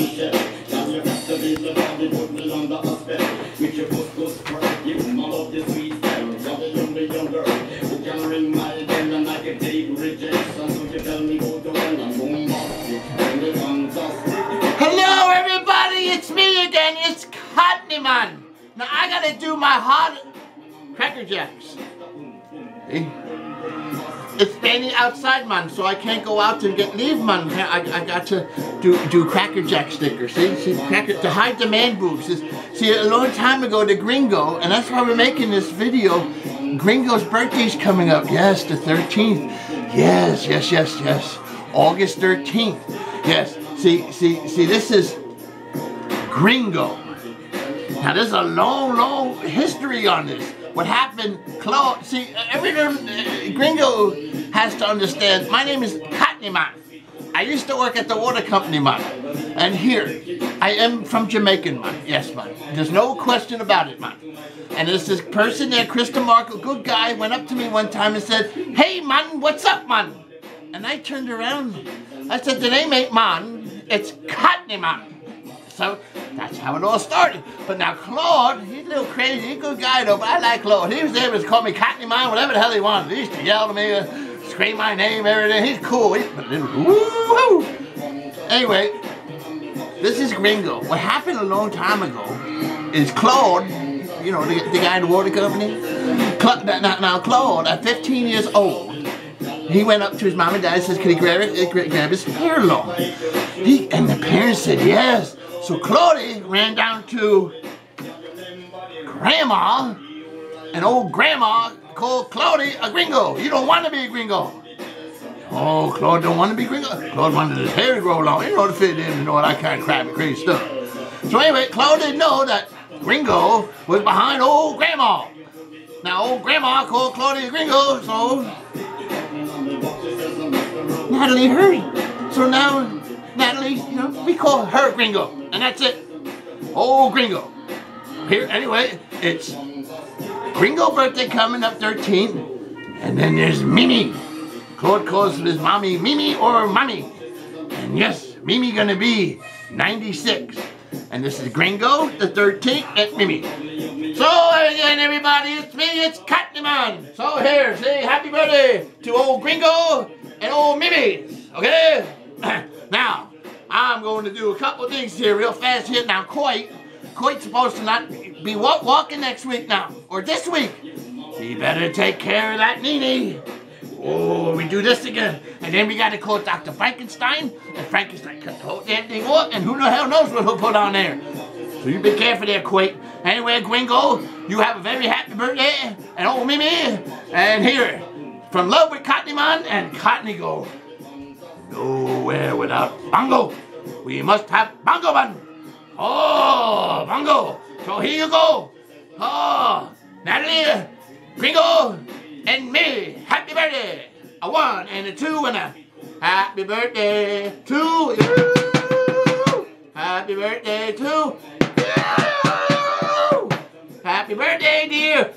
Now you got to the body, a spell. With your of the sweet the younger, who can ring my bell and I can take. So you tell me to hell and the fantastic. Hello, everybody. It's me again. It's Cottony Man. Now I gotta do my hot cracker jacks. See? It's raining outside, man, so I can't go out and get leave, man. I, I got to do do cracker jack stickers. See, see, cracker to hide the man boobs. See, a long time ago, the Gringo, and that's why we're making this video. Gringo's birthday's coming up. Yes, the 13th. Yes, yes, yes, yes. August 13th. Yes. See, see, see. This is Gringo. Now there's a long, long history on this. What happened, Claude? See, every uh, Gringo has to understand. My name is Cottony Man. I used to work at the water company, man. And here, I am from Jamaican, man. Yes, man. There's no question about it, man. And there's this person there, Chris DeMarco, good guy, went up to me one time and said, Hey, man, what's up, man? And I turned around. I said, the name ain't man, it's Cottony Man. So that's how it all started. But now Claude, he's a little crazy, he's a good guy though, but I like Claude. He was able to call me Cottony Man, whatever the hell he wanted. He used to yell to me, uh, scream my name, everything. He's cool. He's a little woo-hoo. Anyway, this is Gringo. What happened a long time ago is Claude, you know, the, the guy in the water company. Cla- now, now Claude, at 15 years old, he went up to his mom and dad and says, can he grab, it, grab his hair long? He, and the parents said yes. So Claudie ran down to Grandma, and old Grandma called Claudie a gringo. You don't want to be a gringo. Oh, Claude don't want to be gringo. Claude wanted his hair to grow long, you know, to fit in and all that kind of crap crazy stuff. So anyway, Claude didn't know that Gringo was behind old Grandma. Now, old Grandma called Claudie a gringo, so Natalie heard. So now, Natalie, you know, we call her Gringo, and that's it. Oh, Gringo. Here, anyway, it's Gringo birthday coming up 13th, and then there's Mimi. Claude calls his mommy Mimi or Mommy. And yes, Mimi gonna be 96. And this is Gringo, the 13th, and Mimi. So again, everybody, it's me, it's Cottony Man. So here, say happy birthday to old Gringo and old Mimi. Okay? now, I'm going to do a couple of things here real fast here. Now, Coit, Coit's supposed to not be walk walking next week now, or this week. He better take care of that Nene. Oh, we do this again. And then we got to call Dr. Frankenstein, and Frankenstein cut the whole damn thing off, and who the hell knows what he'll put on there. So you be careful there, Quake. Anyway, Gringo, you have a very happy birthday, and old Mimi, and here, from Love with Cottony Man and Cottony Go. Nowhere without Bongo. We must have Bongo Man. Oh, Bongo. So here you go. Oh, Natalie, Gringo, and me. Happy birthday. A one and a two and a happy birthday to you. Happy birthday to you. Happy birthday, dear